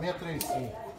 635.